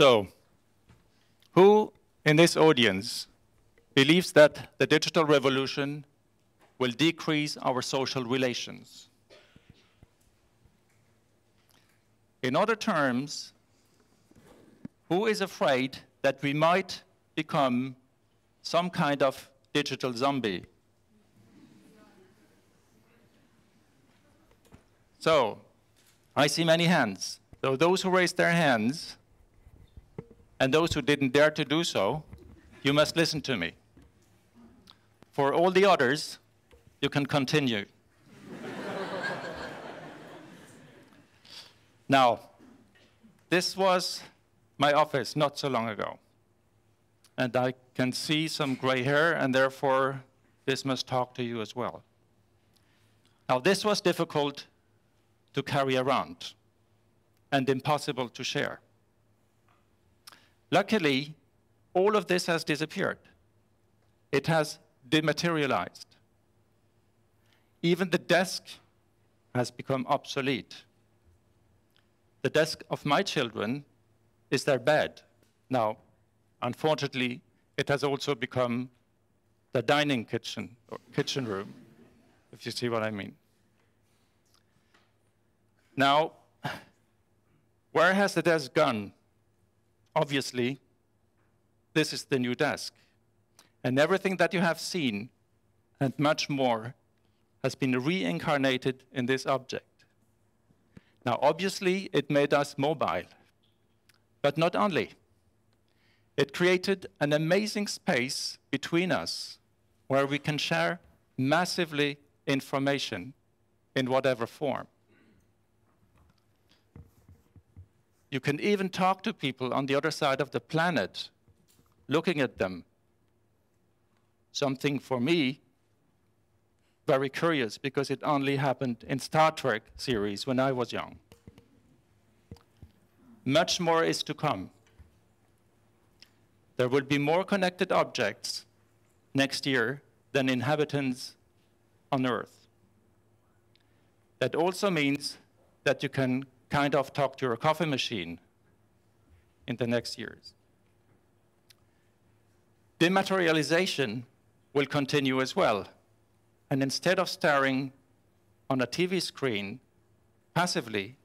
So, who in this audience believes that the digital revolution will decrease our social relations? In other terms, who is afraid that we might become some kind of digital zombie? So, I see many hands. So those who raised their hands and those who didn't dare to do so, you must listen to me. For all the others, you can continue. now, this was my office not so long ago. And I can see some gray hair, and therefore, this must talk to you as well. Now, this was difficult to carry around and impossible to share. Luckily, all of this has disappeared. It has dematerialized. Even the desk has become obsolete. The desk of my children is their bed. Now, unfortunately, it has also become the dining kitchen, or kitchen room, if you see what I mean. Now, where has the desk gone? Obviously, this is the new desk. And everything that you have seen and much more has been reincarnated in this object. Now, obviously, it made us mobile, but not only. It created an amazing space between us where we can share massively information in whatever form. You can even talk to people on the other side of the planet, looking at them. Something for me very curious because it only happened in Star Trek series when I was young. Much more is to come. There will be more connected objects next year than inhabitants on Earth. That also means that you can kind of talk to your coffee machine in the next years. Dematerialization will continue as well. And instead of staring on a TV screen passively,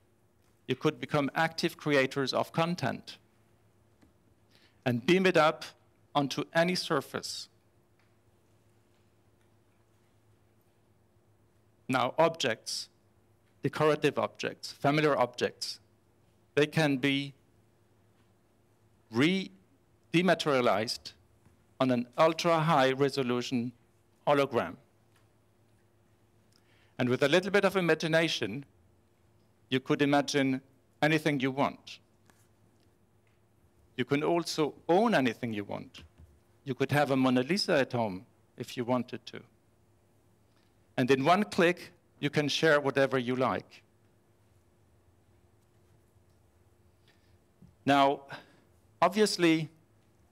you could become active creators of content and beam it up onto any surface. Now, objects decorative objects, familiar objects, they can be re-dematerialized on an ultra-high resolution hologram. And with a little bit of imagination, you could imagine anything you want. You can also own anything you want. You could have a Mona Lisa at home if you wanted to. And in one click, you can share whatever you like. Now, obviously,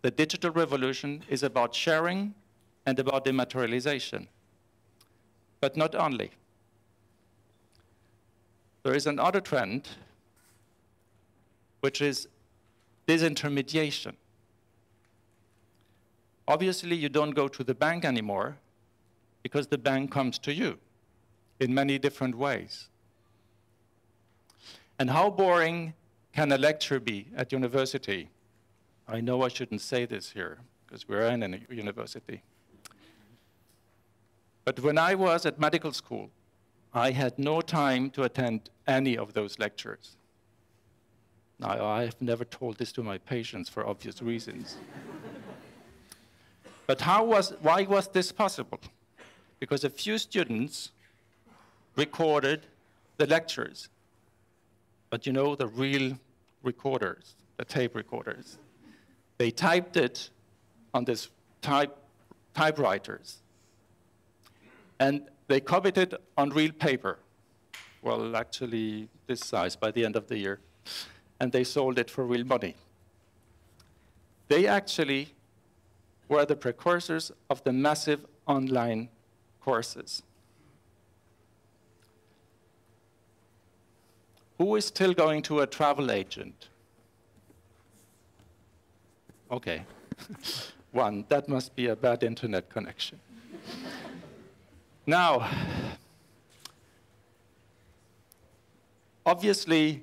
the digital revolution is about sharing and about dematerialization, but not only. There is another trend, which is disintermediation. Obviously, you don't go to the bank anymore because the bank comes to you in many different ways. And how boring can a lecture be at university? I know I shouldn't say this here, because we're in a university. But when I was at medical school, I had no time to attend any of those lectures. Now, I have never told this to my patients for obvious reasons. but how was, why was this possible? Because a few students recorded the lectures. But you know, the real recorders, the tape recorders, they typed it on this type, typewriters. And they copied it on real paper. Well, actually, this size by the end of the year. And they sold it for real money. They actually were the precursors of the massive online courses. Who is still going to a travel agent? Okay. One, that must be a bad internet connection. now, obviously,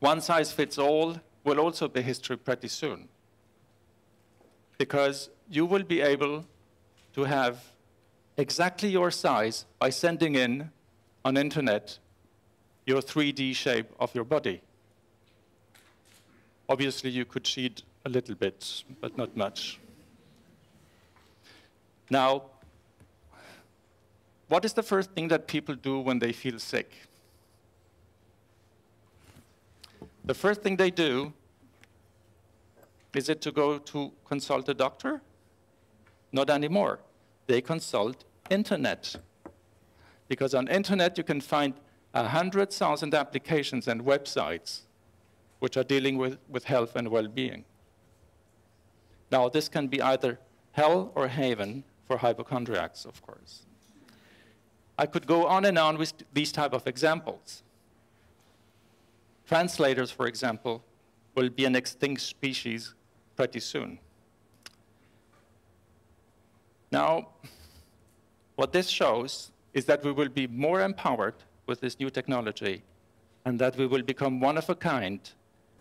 one size fits all will also be history pretty soon. Because you will be able to have exactly your size by sending in on internet your 3D shape of your body. Obviously, you could cheat a little bit, but not much. Now, what is the first thing that people do when they feel sick? The first thing they do is it to go to consult a doctor? Not anymore. They consult internet. Because on internet you can find 100,000 applications and websites which are dealing with, with health and well-being. Now, this can be either hell or haven for hypochondriacs, of course. I could go on and on with these type of examples. Translators, for example, will be an extinct species pretty soon. Now, what this shows is that we will be more empowered with this new technology and that we will become one of a kind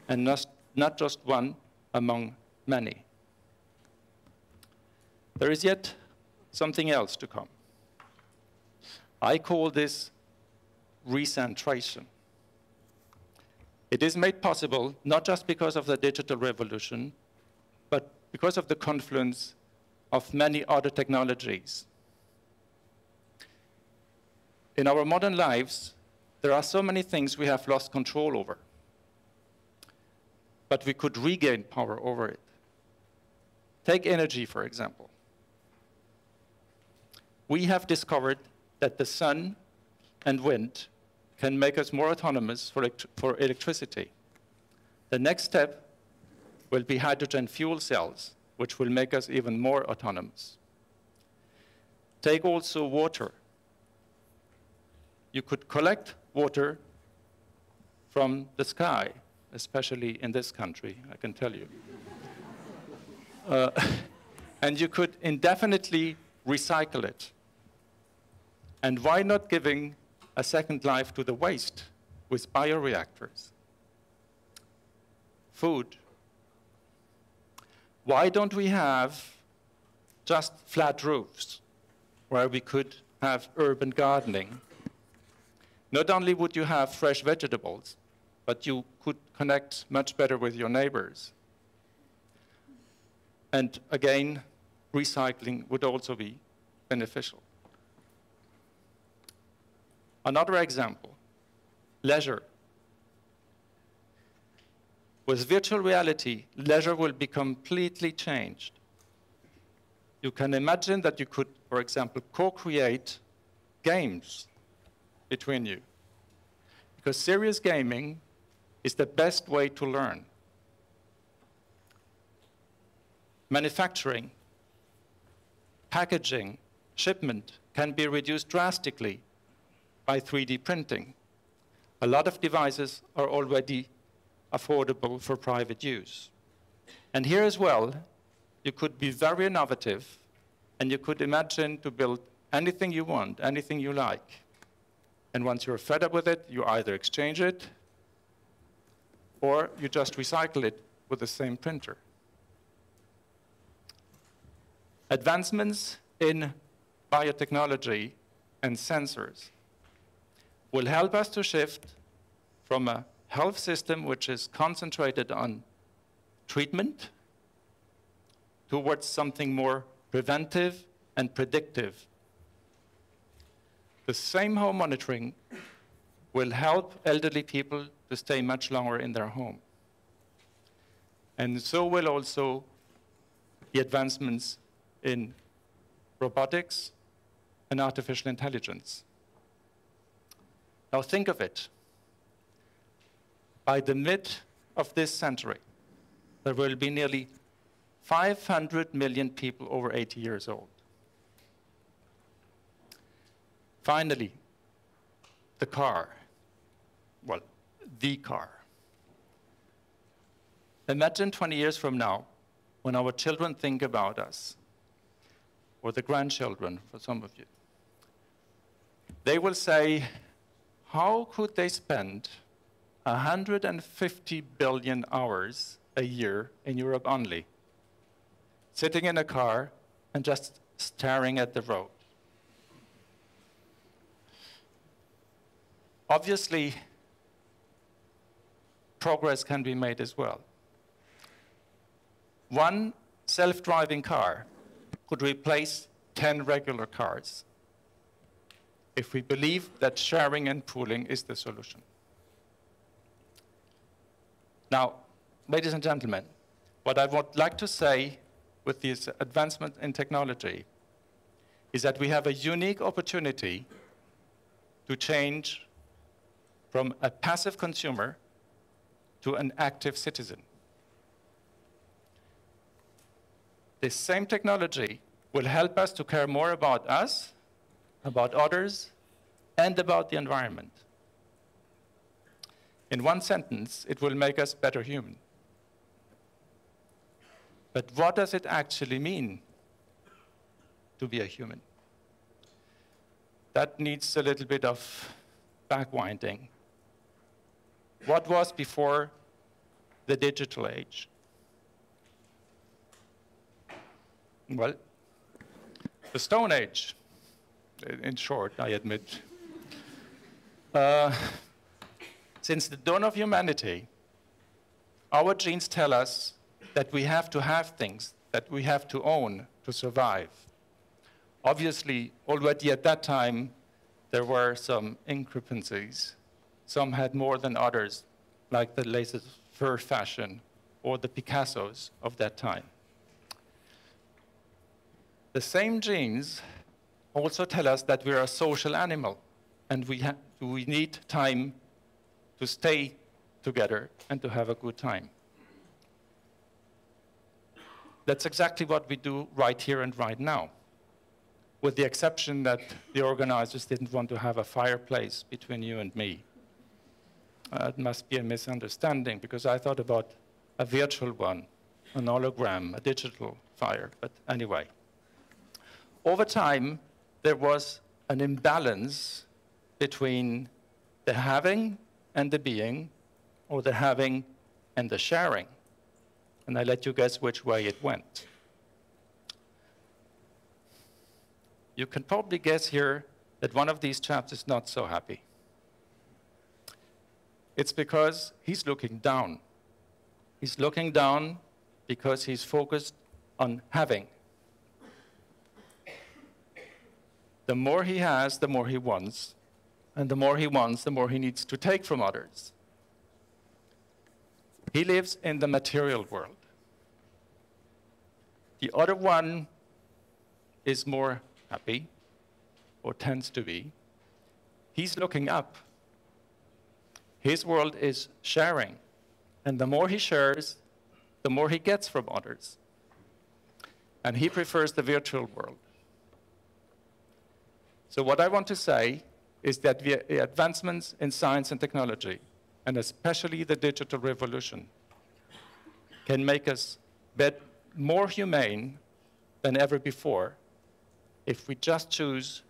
and not, not just one among many. There is yet something else to come. I call this recentration. It is made possible not just because of the digital revolution, but because of the confluence of many other technologies. In our modern lives, there are so many things we have lost control over, but we could regain power over it. Take energy, for example. We have discovered that the sun and wind can make us more autonomous for, elect for electricity. The next step will be hydrogen fuel cells, which will make us even more autonomous. Take also water. You could collect water from the sky, especially in this country, I can tell you. Uh, and you could indefinitely recycle it. And why not giving a second life to the waste with bioreactors. Food. Why don't we have just flat roofs where we could have urban gardening? Not only would you have fresh vegetables, but you could connect much better with your neighbors. And again, recycling would also be beneficial. Another example, leisure. With virtual reality, leisure will be completely changed. You can imagine that you could, for example, co-create games between you. Because serious gaming is the best way to learn. Manufacturing, packaging, shipment can be reduced drastically by 3D printing. A lot of devices are already affordable for private use. And here as well, you could be very innovative and you could imagine to build anything you want, anything you like. And once you're fed up with it, you either exchange it or you just recycle it with the same printer. Advancements in biotechnology and sensors will help us to shift from a health system which is concentrated on treatment towards something more preventive and predictive. The same home monitoring will help elderly people to stay much longer in their home. And so will also the advancements in robotics and artificial intelligence. Now think of it. By the mid of this century, there will be nearly 500 million people over 80 years old. Finally, the car. Well, the car. Imagine 20 years from now, when our children think about us, or the grandchildren for some of you, they will say, how could they spend 150 billion hours a year in Europe only, sitting in a car and just staring at the road? Obviously, progress can be made as well. One self-driving car could replace 10 regular cars if we believe that sharing and pooling is the solution. Now, ladies and gentlemen, what I would like to say with this advancement in technology is that we have a unique opportunity to change from a passive consumer to an active citizen. This same technology will help us to care more about us, about others, and about the environment. In one sentence, it will make us better human. But what does it actually mean to be a human? That needs a little bit of backwinding. What was before the digital age? Well, the Stone Age, in short, I admit. Uh, since the dawn of humanity, our genes tell us that we have to have things that we have to own to survive. Obviously, already at that time, there were some increpancies. Some had more than others, like the laissez-faire fashion or the Picassos of that time. The same genes also tell us that we're a social animal and we, we need time to stay together and to have a good time. That's exactly what we do right here and right now, with the exception that the organizers didn't want to have a fireplace between you and me. Uh, it must be a misunderstanding because I thought about a virtual one, an hologram, a digital fire, but anyway over time, there was an imbalance between the having and the being, or the having and the sharing. And I let you guess which way it went. You can probably guess here that one of these chaps is not so happy. It's because he's looking down. He's looking down because he's focused on having The more he has, the more he wants. And the more he wants, the more he needs to take from others. He lives in the material world. The other one is more happy, or tends to be. He's looking up. His world is sharing. And the more he shares, the more he gets from others. And he prefers the virtual world. So what I want to say is that the advancements in science and technology, and especially the digital revolution, can make us more humane than ever before if we just choose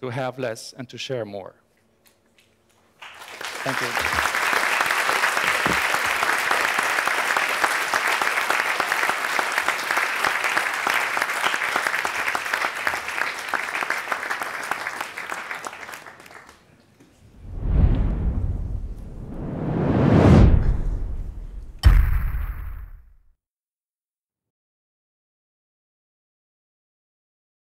to have less and to share more. Thank you.